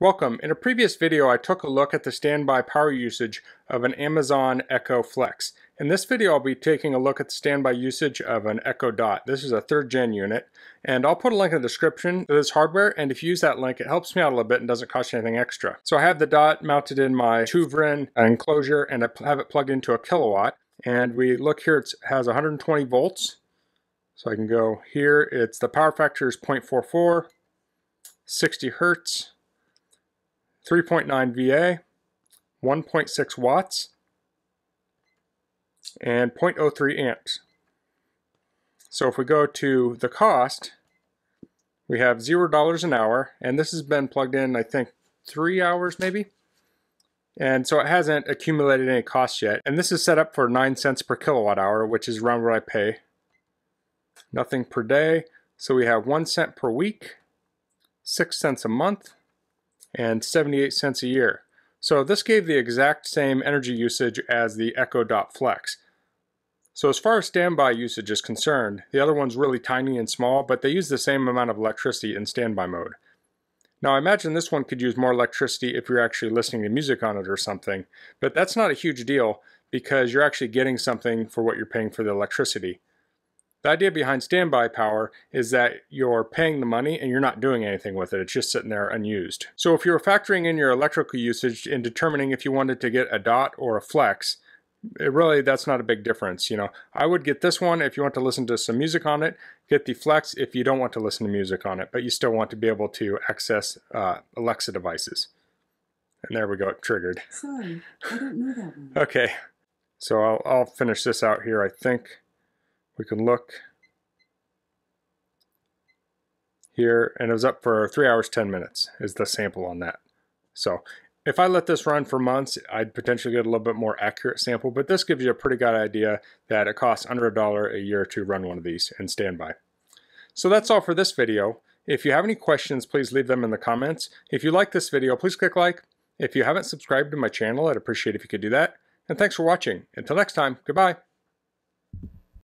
Welcome. In a previous video I took a look at the standby power usage of an Amazon Echo Flex. In this video I'll be taking a look at the standby usage of an Echo Dot. This is a third gen unit and I'll put a link in the description to this hardware and if you use that link it helps me out a little bit and doesn't cost you anything extra. So I have the Dot mounted in my TOOVREN enclosure and I have it plugged into a Kill A Watt and we look here it has 120 volts so I can go here it's the power factor is 0.44 60 hertz 3.9 VA, 1.6 watts, and 0.03 amps. So if we go to the cost, we have $0 an hour, and this has been plugged in, I think, three hours maybe. And so it hasn't accumulated any cost yet. And this is set up for 9 cents per kilowatt hour, which is around what I pay. Nothing per day. So we have 1 cent per week, 6 cents a month, and 78 cents a year. So this gave the exact same energy usage as the Echo Dot Flex. So as far as standby usage is concerned, the other one's really tiny and small, but they use the same amount of electricity in standby mode. Now I imagine this one could use more electricity if you're actually listening to music on it or something, but that's not a huge deal because you're actually getting something for what you're paying for the electricity. The idea behind standby power is that you're paying the money and you're not doing anything with it. It's just sitting there unused. So if you're factoring in your electrical usage in determining if you wanted to get a dot or a flex, it really that's not a big difference you know. I would get this one if you want to listen to some music on it get the flex if you don't want to listen to music on it but you still want to be able to access uh, alexa devices. And there we go it triggered. Sorry i don't know that one. Okay. So I'll, I'll finish this out here i think we can look here and it was up for 3 hours 10 minutes is the sample on that. So if I let this run for months, I'd potentially get a little bit more accurate sample, but this gives you a pretty good idea that it costs under a dollar a year to run one of these and standby. So that's all for this video. If you have any questions, please leave them in the comments. If you like this video, please click like. If you haven't subscribed to my channel, I'd appreciate if you could do that. And thanks for watching. Until next time, goodbye.